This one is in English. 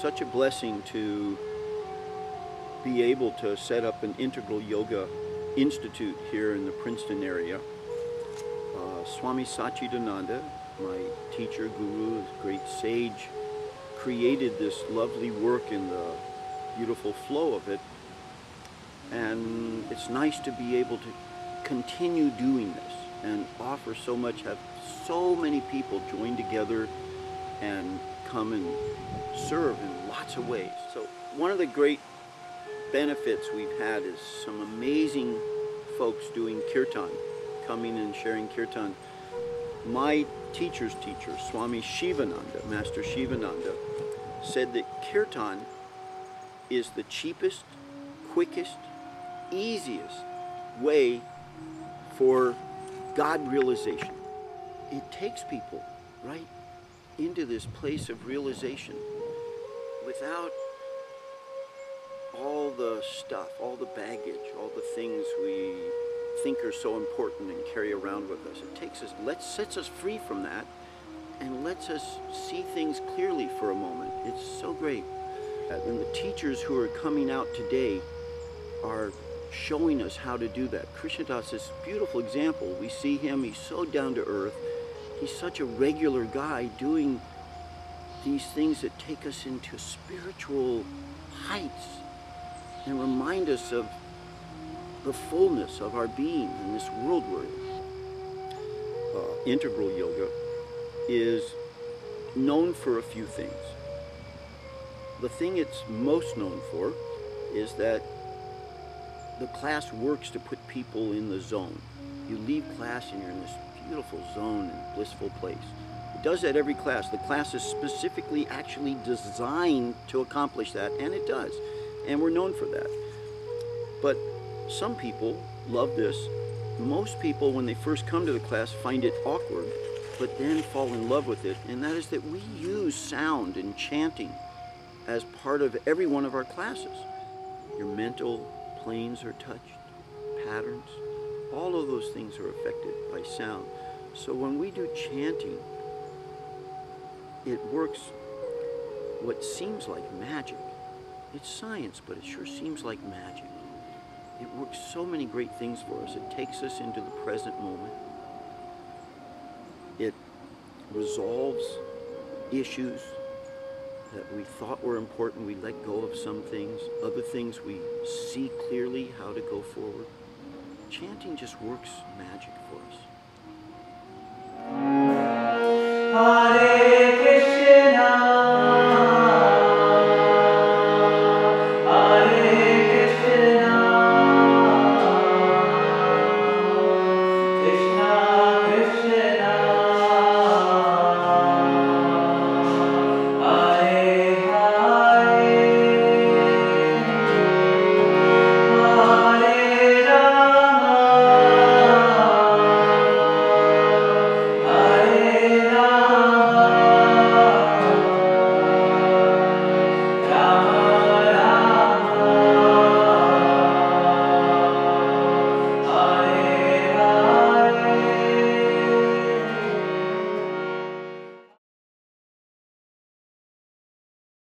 such a blessing to be able to set up an integral yoga institute here in the Princeton area. Uh, Swami Satchidananda, my teacher, guru, great sage, created this lovely work in the beautiful flow of it. And it's nice to be able to continue doing this and offer so much, have so many people join together and come and serve in lots of ways. So one of the great benefits we've had is some amazing folks doing kirtan, coming and sharing kirtan. My teacher's teacher, Swami Shivananda, Master Shivananda, said that kirtan is the cheapest, quickest, easiest way for God realization. It takes people right into this place of realization without all the stuff, all the baggage, all the things we think are so important and carry around with us. It takes us, lets, sets us free from that and lets us see things clearly for a moment. It's so great. And the teachers who are coming out today are showing us how to do that. Krishna Das is a beautiful example. We see him, he's so down to earth. He's such a regular guy doing these things that take us into spiritual heights and remind us of the fullness of our being in this world we're in. Uh, integral yoga is known for a few things. The thing it's most known for is that the class works to put people in the zone. You leave class and you're in this beautiful zone and blissful place. It does that every class. The class is specifically actually designed to accomplish that, and it does. And we're known for that. But some people love this. Most people, when they first come to the class, find it awkward, but then fall in love with it. And that is that we use sound and chanting as part of every one of our classes. Your mental planes are touched, patterns, all of those things are affected by sound. So when we do chanting, it works what seems like magic. It's science, but it sure seems like magic. It works so many great things for us. It takes us into the present moment. It resolves issues that we thought were important. We let go of some things. Other things we see clearly how to go forward. Chanting just works magic for us.